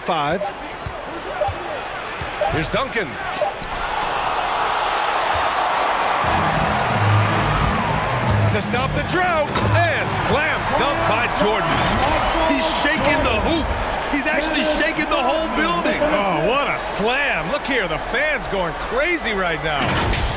Five. Here's Duncan. To stop the drought. And slam dunk by Jordan. He's shaking the hoop. He's actually shaking the whole building. Oh, what a slam. Look here. The fans going crazy right now.